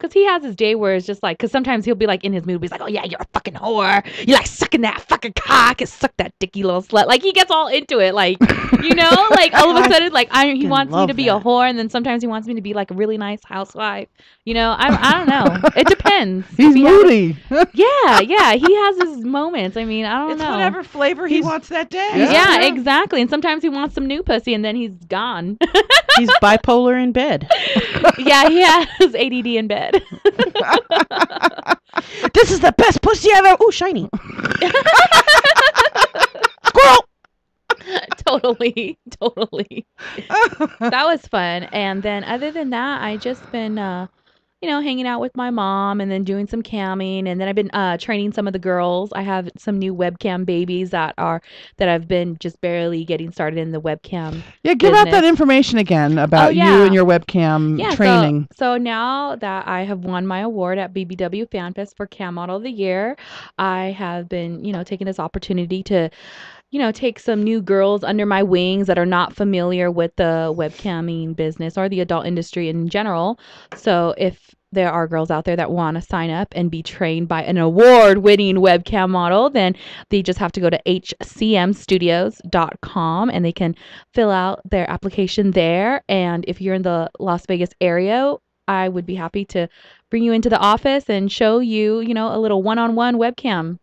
Cause he has his day where it's just like, cause sometimes he'll be like in his mood, he's like, oh yeah, you're a fucking whore. You like sucking that fucking cock and suck that dicky little slut. Like he gets all into it, like you know, like all of a sudden, like I, he wants me to be a whore, and then sometimes he wants me to be like a really nice housewife. You know, I I don't know. It depends. He's He has- moody. yeah, yeah, he has his moments. I mean, I don't know. it's know. whatever flavor he He's- wants that day. Yeah. Yeah, exactly. And sometimes he wants some new pussy, and then he's gone. He's bipolar in bed. yeah, he has ADD in bed. This is the best pussy I've ever. Ooh, shiny. Squirrel. totally, totally. that was fun. And then other than that, I just been uh you know, hanging out with my mom and then doing some camming and then I've been uh training some of the girls. I have some new webcam babies that are that I've been just barely getting started in the webcam. yeah, give out that information again about you yeah. and your webcam Yeah, training. So, so now that I have won my award at BBW FanFest for Cam Model of the Year, I have been, you know, taking this opportunity to you know, take some new girls under my wings that are not familiar with the webcamming business or the adult industry in general. So if there are girls out there that want to sign up and be trained by an award winning webcam model, then they just have to go to hcmstudios.com and they can fill out their application there. And if you're in the Las Vegas area, I would be happy to bring you into the office and show you, you know, a little one on one webcam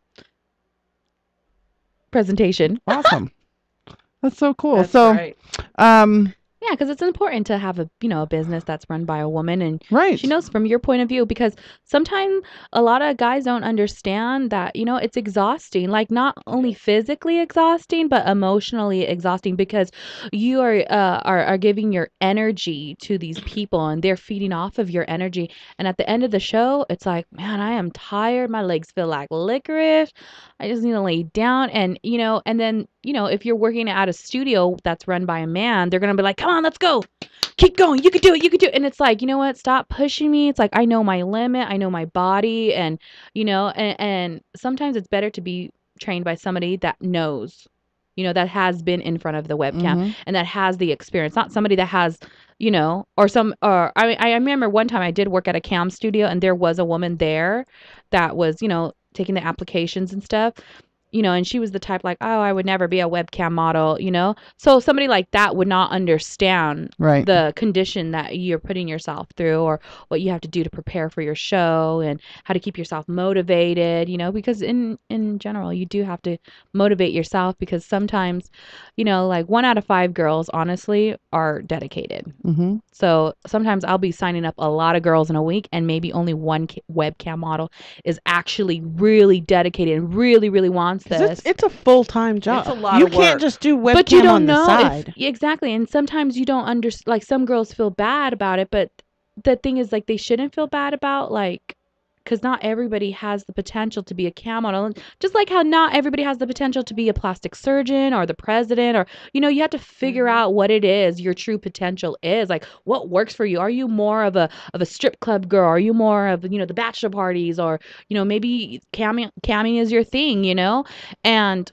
presentation. Awesome. That's so cool. That's so, right. um, Yeah, because it's important to have a you know a business that's run by a woman and Right. she knows from your point of view because sometimes a lot of guys don't understand that you know it's exhausting like not only physically exhausting but emotionally exhausting because you are uh, are, are giving your energy to these people and they're feeding off of your energy. And at the end of the show it's like man i am tired. My legs feel like licorice. I just need to lay down. And you know and then you know if you're working at a studio that's run by a man they're gonna be like come on let's go keep going. You can do it. You can do it. And it's like, you know what? Stop pushing me. It's like I know my limit. I know my body, and you know, and, and sometimes it's better to be trained by somebody that knows, you know, that has been in front of the webcam Mhm. and that has the experience, not somebody that has, you know, or some, or I, I remember one time I did work at a cam studio and there was a woman there that was, you know, taking the applications and stuff. You know, and she was the type like, oh, I would never be a webcam model, you know? So somebody like that would not understand Right. the condition that you're putting yourself through or what you have to do to prepare for your show and how to keep yourself motivated you know because in in general you do have to motivate yourself because sometimes you know like one out of five girls honestly are dedicated hmm so sometimes i'll be signing up a lot of girls in a week and maybe only one ca- webcam model is actually really dedicated and really really wants 'Cause this It's, it's a full time job. It's a lot you of can't work. just do webcam but you don't on the know side. if exactly and sometimes you don't understand like some girls feel bad about it but the thing is like they shouldn't feel bad about like because not everybody has the potential to be a cam model just like how not everybody has the potential to be a plastic surgeon or the president or you know you have to figure Mhm. out what it is your true potential is like what works for you. Are you more of a of a strip club girl? Are you more of you know the bachelor parties or you know maybe camming camming is your thing you know? And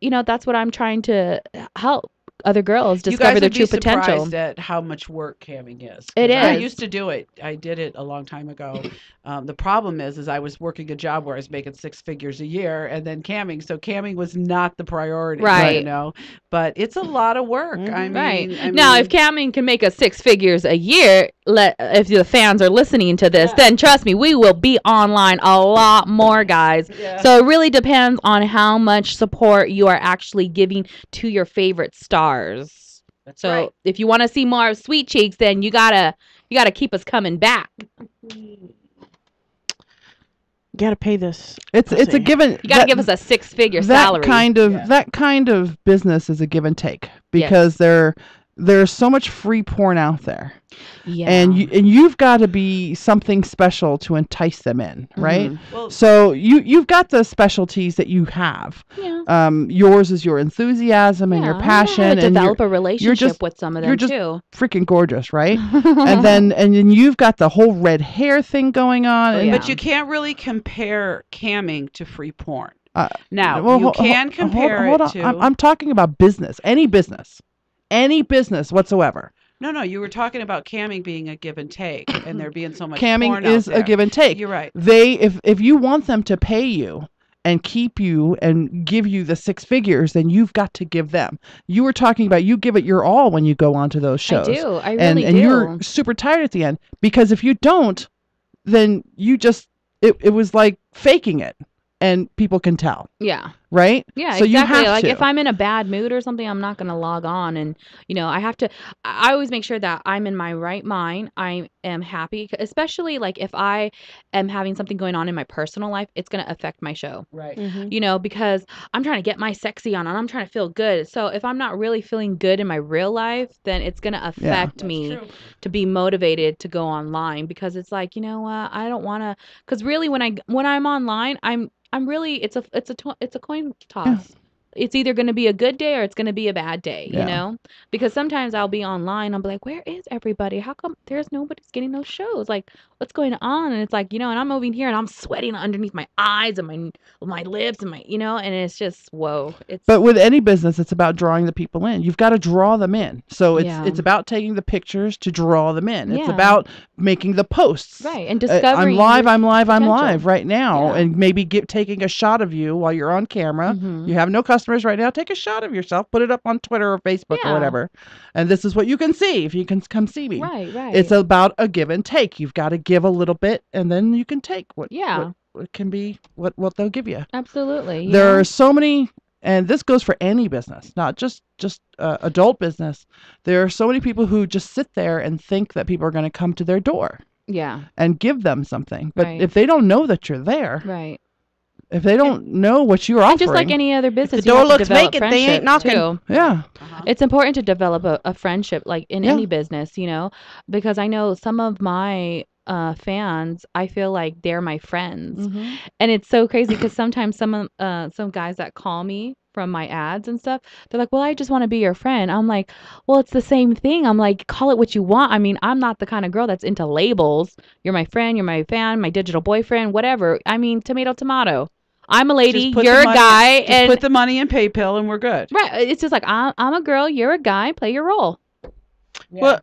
you know that's what i'm trying to help other girls discover their true potential at how much work camming is. It 'Cause I used to do it. I did it a long time ago. Um, the problem is, is I was working a job where I was making six figures a year, and then camming. So camming was not the priority, Right. You know, but it's a lot of work. I Mhm. mean, right I now if camming can make us six figures a year let if the fans are listening to this Yeah. then trust me we will be online a lot more guys yeah. so it really depends on how much support you are actually giving to your favorite stars That's so right. if you want to see more of sweet cheeks then you gotta you gotta keep us coming back You got to pay this. It's it's a given. you gotta that- give us a six figure salary. that salary kind of Yeah. that kind of business is a give and take because there there's so much free porn out there yeah and you and you've got to be something special to entice them in right Mhm. Well, so you you've got the specialties that you have yeah um yours is your enthusiasm and your Yeah, I know how passion to and you're develop a relationship just- with some of you're them just too freaking gorgeous right and then and then you've got the whole red hair thing going on Oh, and yeah. but you can't really compare camming to free porn. Uh, now Well, you hol- hol- can compare hold it on. to. I'm, I'm talking about business any business any business whatsoever no, no, you were talking about camming being a give and take, and there being so much. camming porn out is a give and take You're right. they if if you want them to pay you and keep you and give you the six figures then you've got to give them you were talking about you give it your all when you go onto those shows I do. I really and and do. you're super tired at the end because if you don't then you just it, it was like faking it and people can tell yeah. Right Yeah, so exactly. you have like to. if I'm in a bad mood or something, I'm not gonna log on, and you know, I have to. I I always make sure that I'm in my right mind. I am happy, especially like if I am having something going on in my personal life, it's gonna affect my show. Right. Mm-hmm. You know, because I'm trying to get my sexy on and I'm trying to feel good. So if I'm not really feeling good in my real life, then it's gonna affect That's me true. to be motivated to go online because it's like you know what I don't want to because really when I when I'm online I'm I'm really it's a it's a to- it's a coin toss. It's either going to be a good day or it's going to be a bad day, Yeah. you know? Because sometimes I'll be online, I'll be like, "Where is everybody? How come there's nobody's getting those shows? Like, what's going on?" And it's like, you know, and I'm over here and I'm sweating underneath my eyes and my my lips and my, you know, and it's just whoa. It's But with any business, it's about drawing the people in. You've got to draw them in. So it's Yeah. it's about taking the pictures to draw them in. It's Yeah. about making the posts. right and Uh, discovering I'm live. I'm live. I'm live right now, and maybe get taking a shot of you while you're on camera. Mhm. You have no customers right now. Take a shot of yourself. Put it up on Twitter or Facebook Yeah. or whatever. And this is what you can see if you can come see me. Right, right. It's about a give and take. You've got to give a little bit, and then you can take what. Yeah. What, what can be what what they'll give you. Absolutely. you There are so many and this goes for any business, not just just uh, adult business. There are so many people who just sit there and think that people are going to come to their door Yeah. and give them something. But Right. if they don't know that you're there, Right. If they don't know what you're offering, And just like any other business, the door looks vacant, they ain't knocking. too. yeah, It's important to develop a, a friendship, like in Yeah. any business, you know, because I know some of my uh, fans, I feel like they're my friends, Mm-hmm. and it's so crazy because sometimes some uh, some guys that call me from my ads and stuff, they're like, "Well, I just want to be your friend." I'm like, "Well, it's the same thing." I'm like, "Call it what you want." I mean, I'm not the kind of girl that's into labels. You're my friend. You're my fan. My digital boyfriend. Whatever. I mean, tomato, tomato. I'm a lady. You're a money- guy, Just and put the money in PayPal and we're good. right. It's just like I'm, I'm a girl. You're a guy. Play your role. Well,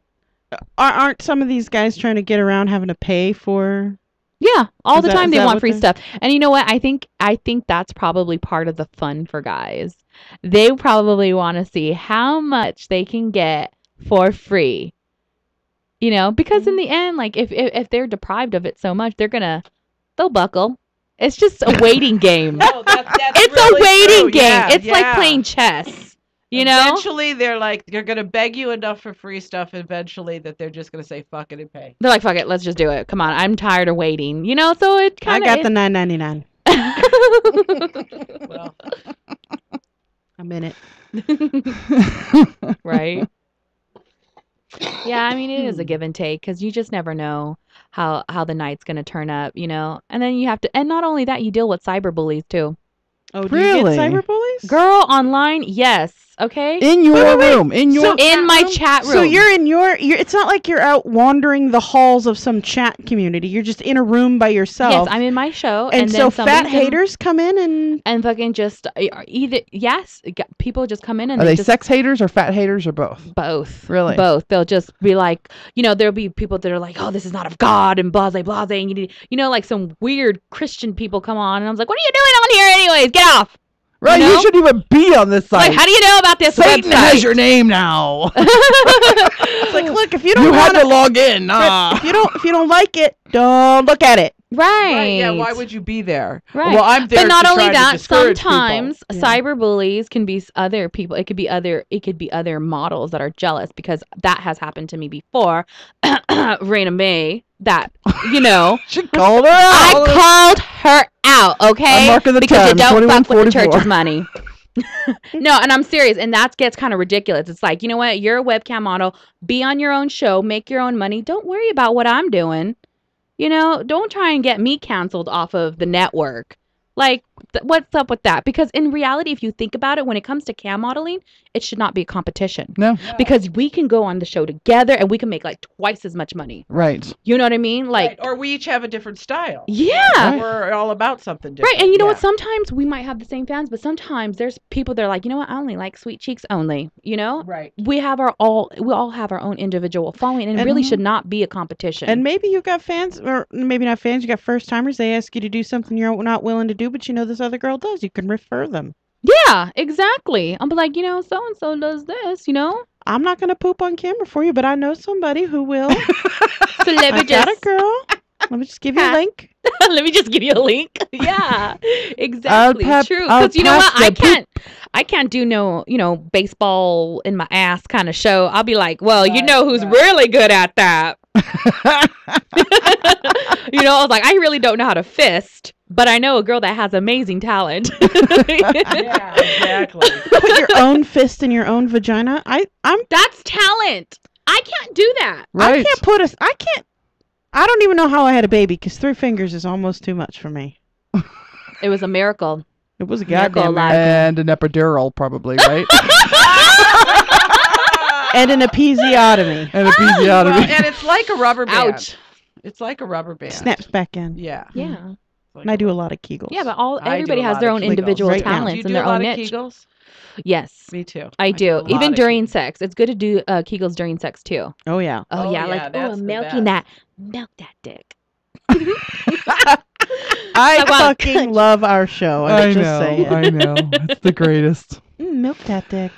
Ar- aren't some of these guys trying to get around having to pay for? Yeah, all Is the that- time they want free they- stuff. And you know what? I think I think that's probably part of the fun for guys. They probably want to see how much they can get for free. You know, because Mm-hmm. in the end, like if, if if they're deprived of it so much, they're gonna they'll buckle. It's just a waiting game. No, that, that's it's really a waiting true. game. Yeah, it's like playing chess. You know? Eventually, they're like they're gonna beg you enough for free stuff. Eventually, that they're just gonna say fuck it and pay. They're like, fuck it, let's just do it. Come on, I'm tired of waiting. You know, so it kind of. I got of the nine ninety nine. Well, I'm in it. right? yeah, I mean it Hmm. a give and take because you just never know how how the night's gonna turn up, you know. And then you have to, and not only that, you deal with cyber bullies too. Oh, do Really? you get cyber bullies? Girl, online, yes, okay, in your wait, wait. room, in your So- in my room? chat room. So you're in your, you're, it's not like you're out wandering the halls of some chat community. You're just in a room by yourself. yes, I'm in my show, and, and, so fat haters come in and and fucking just uh, either yes, people just come in and are they they just sex haters or fat haters or both? Both. Really? Both. They'll just be like, you know, there'll be people that are like, oh, this is not of God and blase, blase. And you, need, you know, like some weird Christian people come on. And I was like, what are you doing on here anyways? Get off. Right, you, know? shouldn't even be on this site. Like, how do you know about this Satan website? has your name now. it's like, look, if you don't you had wanna, to log in. Nah. if you don't, if you don't like it, don't look at it. right. right? Yeah. Why would you be there? Right. Well, I'm there. But not to only try that, sometimes Yeah. cyber bullies can be other people. It could be other. It could be other models that are jealous because that has happened to me before. Raina May, that you know, She called her out. I called her out, okay? I'm marking the because you don't fuck with the church's money. no, and I'm serious, and that gets kind of ridiculous. It's like, you know what? You're a webcam model. Be on your own show, make your own money. Don't worry about what I'm doing. You know, don't try and get me canceled off of the network. Like, th- what's up with that? Because in reality, if you think about it, when it comes to cam modeling, it should not be a competition No, because we can go on the show together and we can make like twice as much money. right. You know what I mean? Like, Right, or we each have a different style. yeah. We're all about something different. Right, and you know what? Sometimes we might have the same fans, but sometimes there's people that are like, you know what? I only like sweet cheeks only. You know, Right. we have our all. We all have our own individual following, and, it And- really should not be a competition. And maybe you got fans, or maybe not fans. You got first timers. They ask you to do something you're not willing to do, but you know this other girl does. You can refer them. yeah, exactly. I'm like, you know, so and so does this. You know, I'm not gonna poop on camera for you, but I know somebody who will. so let me I got a just girl. Let me just give you a link. let me just give you a link. yeah, exactly. pap- True. Because you know what? I can't. I can't do no, you know, baseball in my ass kind of show. I'll be like, well, you know who's right. really good at that. you know, I was like, I really don't know how to fist, but I know a girl that has amazing talent. Yeah, exactly. Put your own fist in your own vagina. I I'm That's talent. I can't do that. Right. I can't put a I can't. I don't even know how I had a baby because three fingers is almost too much for me. It was a miracle. It was a goddamn miracle. and an epidural, probably, right? and an episiotomy and a Well, episiotomy. and it's like a rubber band. Ouch. It's like a rubber band. snaps back in. Yeah. Yeah. Like And I a do a lot of Kegels. Yeah, but all everybody has their own Kegels individual right now. Do talents you and do their a lot own of niche. Kegels? Yes. Me too. I do do. Even during Kegels. sex. It's good to do uh, Kegels during sex too. oh yeah. Oh, Oh, yeah, yeah, like oh, that's I'm milking best. that, milk that dick. I fucking love our show. I'm I just know, saying. I know. It's the greatest. Mm, milk that dick.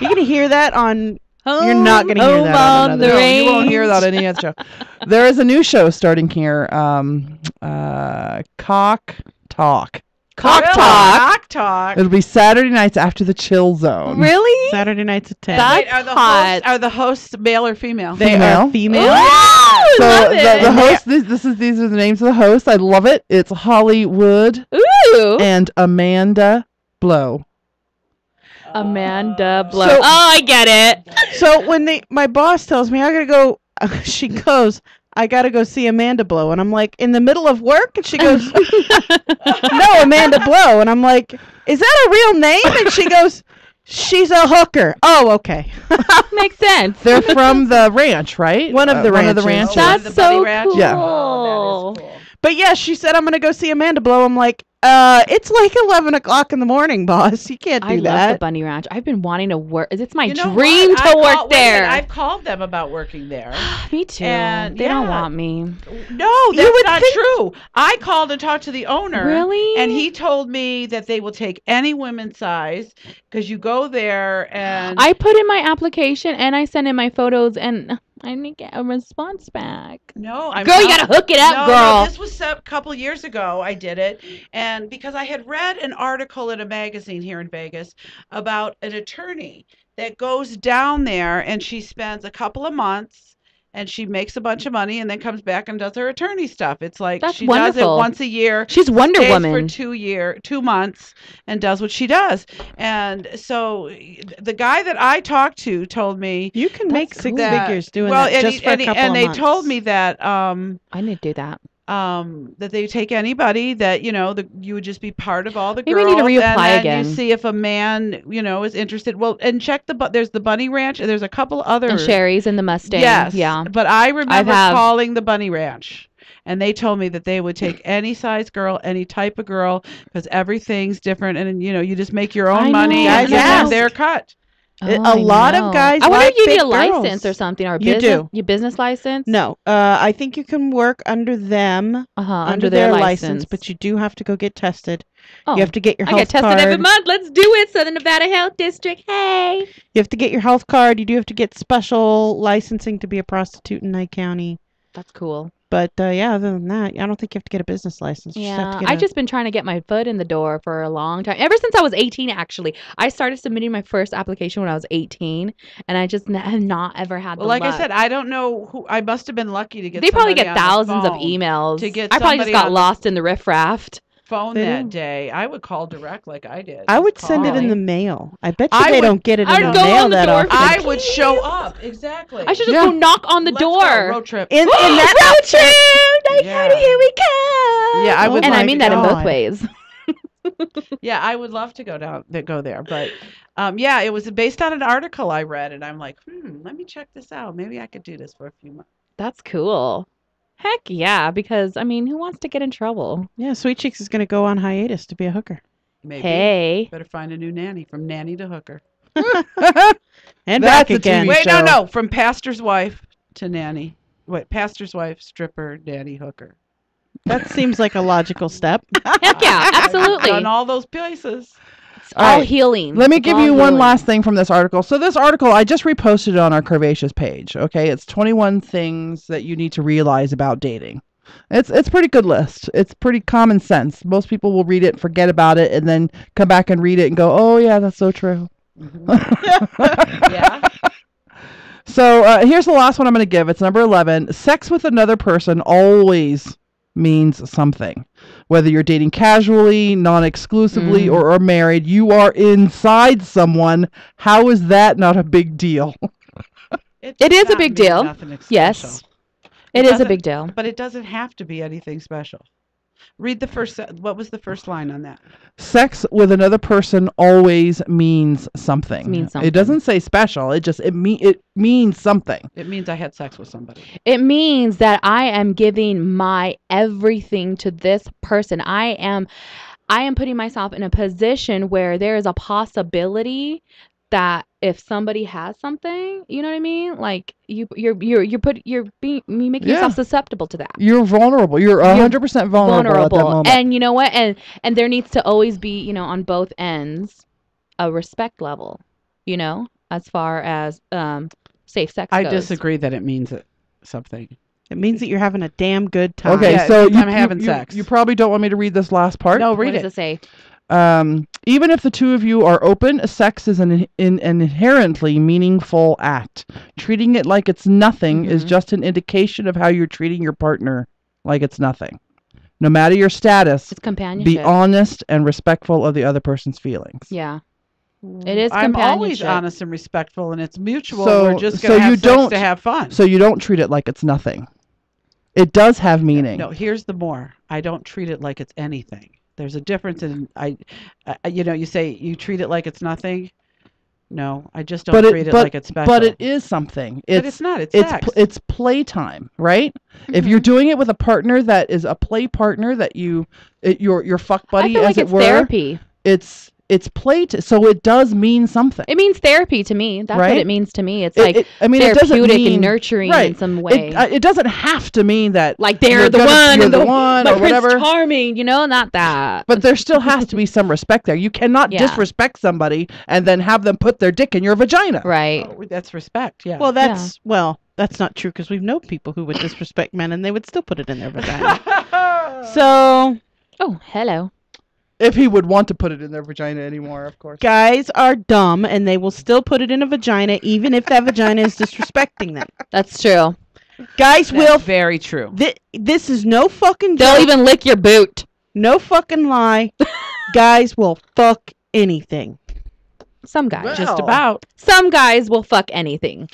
You're gonna hear that on. You're not gonna hear that on on another the No, you won't hear that on any other show. There is a new show starting here. Um, uh, Cock Talk. Cock Really? talk. Cock talk. It'll be Saturday nights after the chill zone. Really? Saturday nights at 10. That's Wait, are the hot. hosts are the hosts male or female? they Female. are female. Ooh, So love the, it. the host, this, this is these are the names of the hosts. I love it. It's Hollywood Ooh. and Amanda Blow. Amanda Blow. So- oh, I get it. So when they, my boss tells me I gotta go, she goes, I gotta go see Amanda Blow, and I'm like, in the middle of work, and she goes, No, Amanda Blow, and I'm like, Is that a real name? And she goes, She's a hooker. Oh, okay. Makes sense. They're from the ranch, right? One of uh, the one of the ranches. ranches. That's That's the so Ranch? cool. Yeah. Oh, that is cool. But yeah, she said I'm gonna go see Amanda Blow. I'm like, uh, it's like eleven o'clock in the morning, boss. You can't do I love the. Bunny Ranch. I've been wanting to work. It's my You know dream what? to I work call- wait there. I've called them about working there. Me too. And, they don't want me. No, You that's not think- true. I called and talked to the owner. Really? And he told me that they will take any women's size because you go there and I put in my application and I sent in my photos and I didn't get a response back. no, I'm girl, you gotta hook it up, no, girl. No, this was a couple years ago. I did it, and because I had read an article in a magazine here in Vegas about an attorney that goes down there and she spends a couple of months and she makes a bunch of money and then comes back and does her attorney stuff. It's like That's she does it once a year. She's Wonder stays Woman. for two year two months and does what she does. And so the guy that I talked to told me You can make That's six cool. that- figures doing well, that and, just he- for and, a he- couple and they months. told me that um I need to do that. Um that they take anybody that you know the, you would just be part of all the Maybe girls need to reapply and then again. you see if a man you know is interested well and check the bu- there's the bunny ranch and there's a couple others And Sheri's and the Mustang. yes Yeah. but i remember calling the bunny ranch and they told me that they would take any size girl any type of girl because everything's different and you know you just make your own I money know, and I give them know. their cut It- Oh, a I lot of guys I wonder like if you need a license or something or a You business, do. your business license. No, uh, I think you can work under them, Uh huh. under, Under, their, their, license. but you do have to go get tested. oh, You have to get your Health I get tested card. every month. Let's do it, Southern Nevada Health District. Hey. You have to get your health card. You do have to get special licensing to be a prostitute in Nye County. That's cool. But uh, yeah, other than that, I don't think you have to get a business license. You just Yeah, get I've a- just been trying to get my foot in the door for a long time. Ever since I was 18, actually, I started submitting my first application when I was 18, and I just n- have not ever had. well like i said i don't know who i must have been lucky to get they probably get on the thousands of emails. to get I probably just got the- lost in the riffraff. Phone They that do. day i would call direct like i did I Just would send it in the mail. I bet you I they would- don't get it I'd in the go mail on the that door often. for I would show up exactly. I should just Yeah. go knock on the Let's go, door. road trip. in, in that road trip. Yeah. Yeah. Here we come. Yeah, I would and I mean to that in go. both ways. yeah, I would love to go down that go there, but um, yeah, it was based on an article I read, and I'm like, hmm, let me check this out. Maybe I could do this for a few months. That's cool. Heck yeah, because I mean, who wants to get in trouble? Yeah, Sweet Cheeks is going to go on hiatus to be a hooker. Maybe. Hey. Better find a new nanny from nanny to hooker. And That's back again. TV Wait, show. no, no, from pastor's wife to nanny. Wait, pastor's wife, stripper, nanny, hooker. That seems like a logical step. Heck yeah, I've absolutely. done all those places. All all right. healing. Let me give you one last thing from this article. So this article I just reposted it on our Curvaceous page. Okay, it's 21 things that you need to realize about dating. It's it's pretty good list. It's pretty common sense. Most people will read it, forget about it, and then come back and read it and go, "Oh yeah, that's so true." Yeah. So uh, here's the last one I'm going to give. It's number 11. Sex with another person always means something. Whether you're dating casually, non exclusively, Mm. or are married, you are inside someone. How is that not a big deal? It, It a big deal. nothing Yes. special. It is a big deal. But it doesn't have to be anything special. Read the first. Uh, what was the first line on that? Sex with another person always means something. Means It doesn't say special. It just it mean it means something. It means I had sex with somebody. It means that I am giving my everything to this person. I am I am putting myself in a position where there is a possibility that if somebody has something, you know what I mean? Like you you're you're you're put you're being you making Yeah. yourself susceptible to that. You're vulnerable. You're You're 100% vulnerable, at that moment. And you know what? And and there needs to always be, you know, on both ends a respect level, you know, as far as um safe sex I goes. disagree that it means it, something. It means that you're having a damn good time. Okay, Yeah, so good you, time you- having you- sex. you probably don't want me to read this last part. No, What read does it. it say? Um, even if the two of you are open, sex is an, in, an inherently meaningful act. Treating it like it's nothing is Mhm. just an indication of how you're treating your partner like it's nothing. No matter your status, It's companionship. be honest and respectful of the other person's feelings. yeah. It is I'm always honest and respectful, and it's mutual. So- We're just so gonna have you sex don't- to have fun. So you don't treat it like it's nothing. It does have meaning. No, here's the more. I don't treat it like it's anything. There's a difference in I, I you know, you say you treat it like it's nothing. No, I just don't But treat it, but- like it's special. But it is something. It's But it's not. It's, it's pl- it's playtime, right? If Mhm. you're doing it with a partner that is a play partner that you it, your your fuck I buddy feel as like it it's were, therapy. it's it's play t- so it does mean something. It means therapy to me. That's Right? what it means to me. It's It- like it- I mean, it doesn't therapeutic mean and nurturing right. in some way. It, uh, it doesn't have to mean that, like they're you're the gonna- one you're and the the, one my or Prince whatever. Charming, you know, not that. but there still has to be some respect there. You cannot Yeah. disrespect somebody and then have them put their dick in your vagina. right. Oh, that's respect. Yeah. Well, that's well, that's not true because we've known people who would disrespect men and they would still put it in their vagina. so Oh, hello. If he would want to put it in their vagina anymore, of course. guys are dumb and they will still put it in a vagina even if that vagina is disrespecting them. That's true. Guys That's will. very true. Thi- this is no fucking They'll joke. even lick your boot. no fucking lie. guys will fuck anything. Some guys. Well, Just about. Some guys will fuck anything.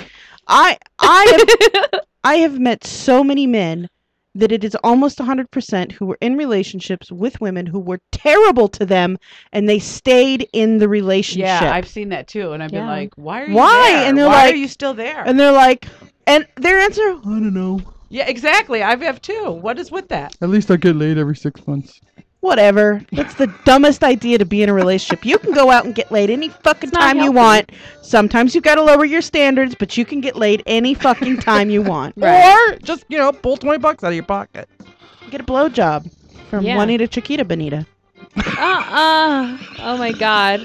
I I have I have met so many men that it is almost 100% who were in relationships with women who were terrible to them and they stayed in the relationship. Yeah, I've seen that too, and I've been like, "Why are you Why? there? And they're Why like- are you still there?" and they're like and their answer, I don't know. yeah, exactly. I have too. What is with that? At least I get laid every six months. Whatever. It's the dumbest idea to be in a relationship. You can go out and get laid any fucking It's not time you want. Sometimes you got to lower your standards, but you can get laid any fucking time you want. Or just, you know, pull 20 bucks out of your pocket. Get a blowjob from Yeah. Juanita Chiquita Bonita. Uh-uh. Oh my god.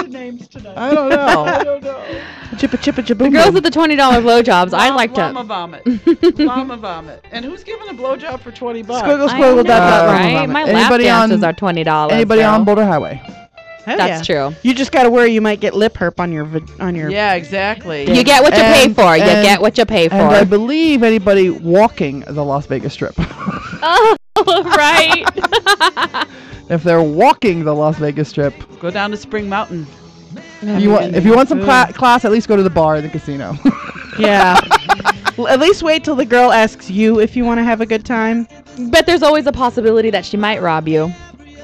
I don't know. I don't know. Chippa chippa The chaboom. girls with the twenty dollar blowjobs, I like Llama to. vomit. Llama vomit. And who's giving a blowjob for twenty bucks? Squiggle I squiggle know, dot dot Uh, right? vomit. My Anybody lap dances on- are twenty dollars. Anybody on Boulder Highway? Hell That's yeah. true. You just got to worry you might get lip herp on your va- on your. Yeah, exactly. You get what you pay And- for. You and- get what you pay for. And I believe anybody walking the Las Vegas Strip. Oh, right. if they're walking the Las Vegas Strip, Go down to Spring Mountain. you want, if you want some mm-hmm. cla- class, at least go to the bar in the casino. Yeah. Well, At least wait till the girl asks you if you want to have a good time but there's always a possibility that she might rob you.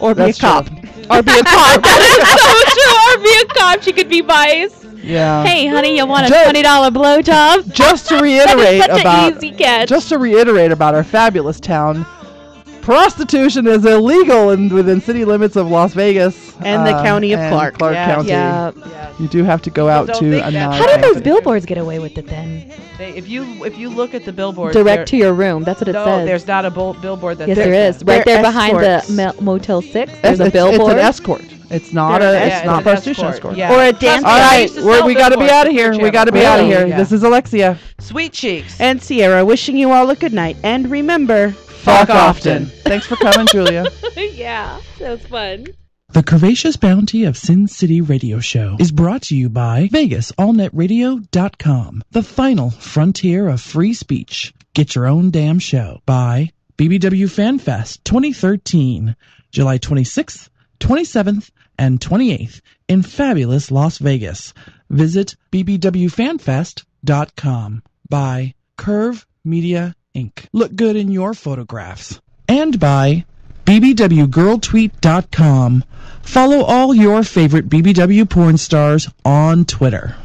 or be That's a cop. true. Or be a cop. that is so true. Or be a cop. She could be vice. Yeah. Hey, honey, you want a Just- twenty dollar blowjob? Just to That reiterate is such about an easy catch. just to reiterate about our fabulous town, prostitution is illegal in within city limits of Las Vegas And the uh, county of and Clark. Clark Yeah. County. yeah. Yeah. You do have to go out to think a that. non. How did those billboards get away with it then? They, if you if you look at the billboard, Direct to your room. That's what it no, says. there's not a bull, billboard that yes, there is. Right They're there behind escorts. the Mel- Motel Six. It's, There's a billboard. It's an escort. It's not They're a. an It's escort. not an prostitution escort. escort. Yeah. Or a Trust dance me, All I right, used to we're, we got to be out of here. We got to be out of here. This is Alexia. Sweet cheeks. and Sierra wishing you all a good night. And remember, Fuck often. Thanks for coming, Julia. yeah, that was fun. The Curvaceous Bounty of Sin City Radio Show is brought to you by VegasAllNetRadio.com, the final frontier of free speech. Get your own damn show by BBW FanFest 2013, July 26th, 27th, and 28th in fabulous Las Vegas. Visit BBWFanFest.com by Curve Media Inc. Look good in your photographs. And by BBWGirlTweet.com. Follow all your favorite BBW porn stars on Twitter.